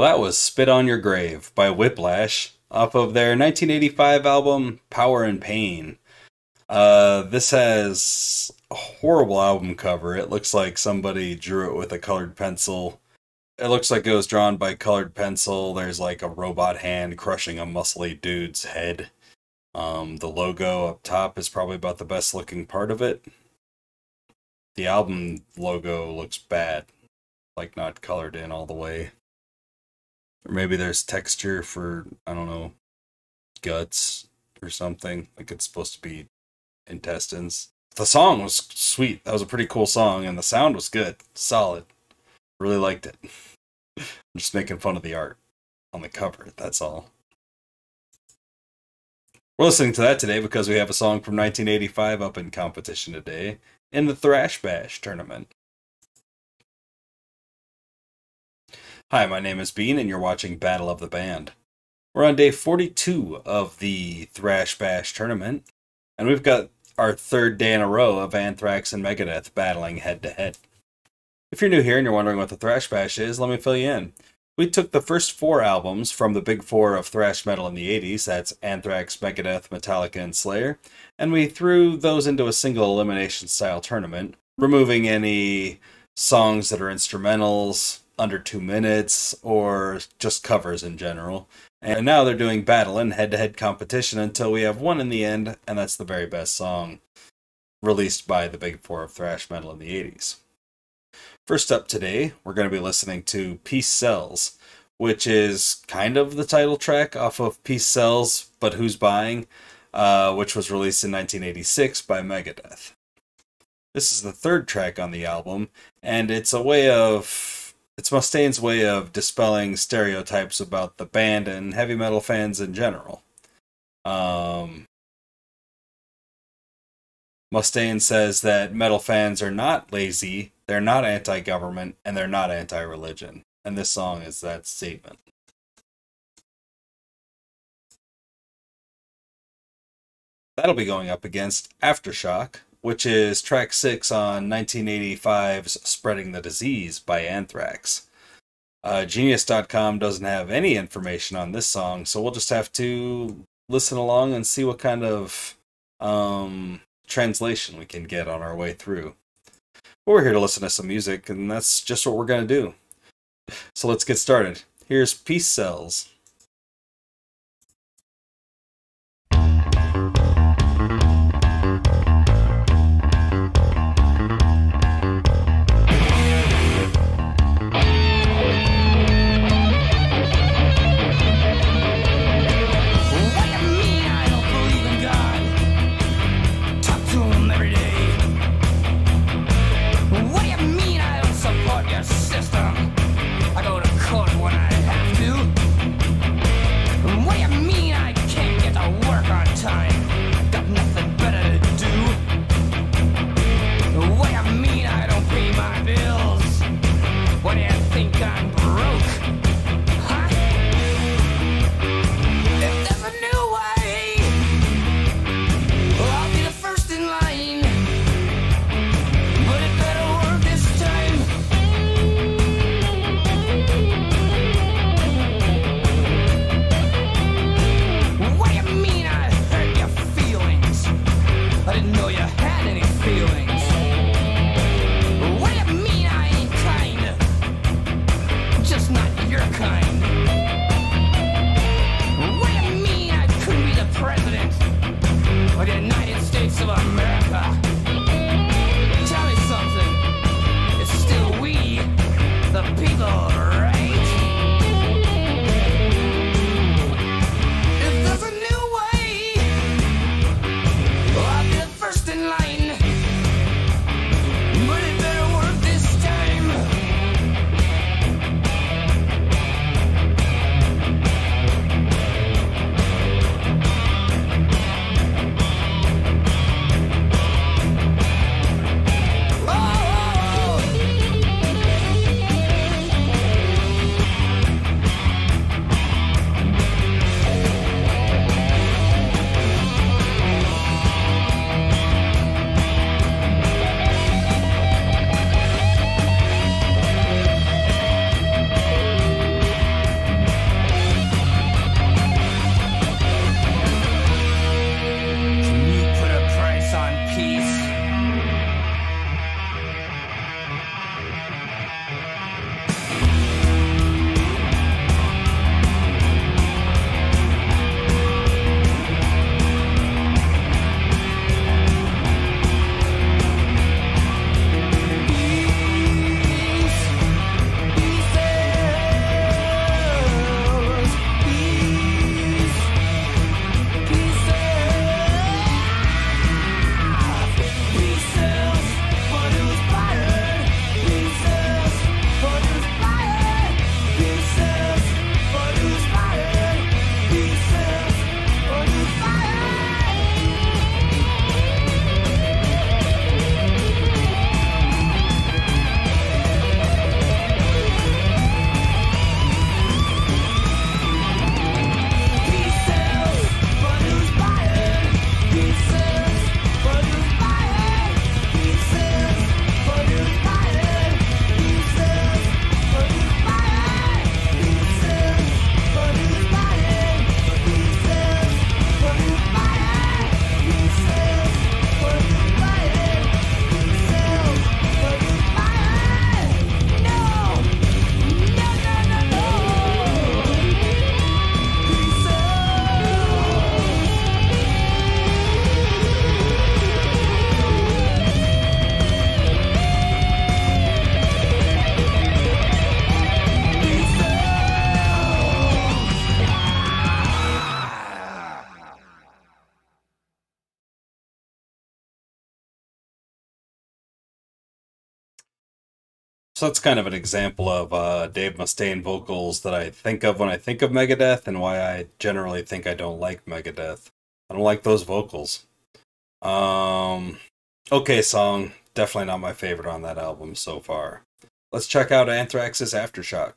Well, that was Spit on Your Grave by Whiplash off of their 1985 album Power and Pain. Uh, this has a horrible album cover. It looks like somebody drew it with a colored pencil. It looks like it was drawn by colored pencil. There's like a robot hand crushing a muscly dude's head. Um, the logo up top is probably about the best looking part of it. The album logo looks bad, like not colored in all the way. Or maybe there's texture for, I don't know, guts or something. Like it's supposed to be intestines. The song was sweet. That was a pretty cool song, and the sound was good. Solid. Really liked it. I'm just making fun of the art on the cover, that's all. We're listening to that today because we have a song from 1985 up in competition today in the Thrash Bash tournament. Hi, my name is Bean, and you're watching Battle of the Band. We're on day 42 of the Thrash Bash tournament, and we've got our third day in a row of Anthrax and Megadeth battling head to head. If you're new here and you're wondering what the Thrash Bash is, let me fill you in. We took the first four albums from the big four of thrash metal in the 80s that's Anthrax, Megadeth, Metallica, and Slayer and we threw those into a single elimination style tournament, removing any songs that are instrumentals under two minutes or just covers in general. And now they're doing battle and head to head competition until we have one in the end, and that's the very best song released by the Big Four of thrash metal in the 80s. First up today, we're going to be listening to Peace Sells, which is kind of the title track off of Peace Sells, but Who's Buying, uh, which was released in 1986 by Megadeth. This is the third track on the album, and it's a way of. It's Mustaine's way of dispelling stereotypes about the band and heavy metal fans in general. Um, Mustaine says that metal fans are not lazy, they're not anti government, and they're not anti religion. And this song is that statement. That'll be going up against Aftershock, which is track 6 on 1985's Spreading the Disease by Anthrax. Uh, Genius.com doesn't have any information on this song, so we'll just have to listen along and see what kind of um, translation we can get on our way through. But we're here to listen to some music, and that's just what we're going to do. So let's get started. Here's Peace Sells. So that's kind of an example of uh, Dave Mustaine vocals that I think of when I think of Megadeth and why I generally think I don't like Megadeth. I don't like those vocals. Um, okay, song. Definitely not my favorite on that album so far. Let's check out Anthrax's Aftershock.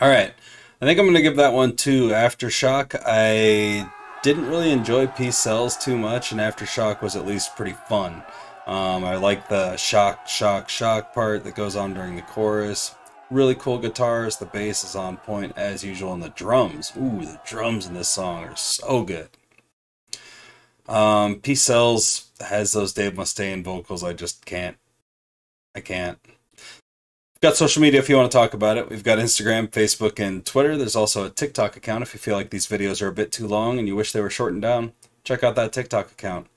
All right. I think I'm going to give that one to Aftershock. I didn't really enjoy Peace Sells too much, and Aftershock was at least pretty fun. Um, I like the shock, shock, shock part that goes on during the chorus. Really cool guitars. The bass is on point as usual, and the drums. Ooh, the drums in this song are so good. Um, Sells has those Dave Mustaine vocals. I just can't. I can't. Got social media if you want to talk about it. We've got Instagram, Facebook, and Twitter. There's also a TikTok account if you feel like these videos are a bit too long and you wish they were shortened down. Check out that TikTok account.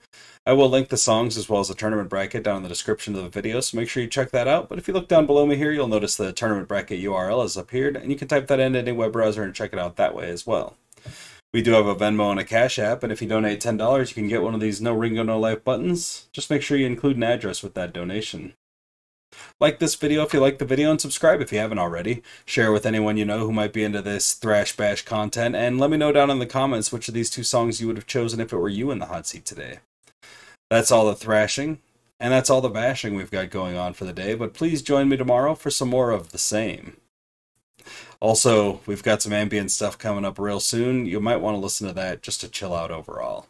I will link the songs as well as the tournament bracket down in the description of the video, so make sure you check that out. But if you look down below me here, you'll notice the tournament bracket URL has appeared, and you can type that in any web browser and check it out that way as well. We do have a Venmo and a Cash App, and if you donate $10, you can get one of these No Ringo No Life buttons. Just make sure you include an address with that donation. Like this video if you like the video, and subscribe if you haven't already. Share with anyone you know who might be into this Thrash Bash content, and let me know down in the comments which of these two songs you would have chosen if it were you in the hot seat today. That's all the thrashing, and that's all the bashing we've got going on for the day, but please join me tomorrow for some more of the same. Also, we've got some ambient stuff coming up real soon. You might want to listen to that just to chill out overall.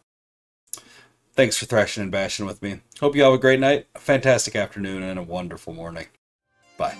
Thanks for thrashing and bashing with me. Hope you have a great night, a fantastic afternoon, and a wonderful morning. Bye.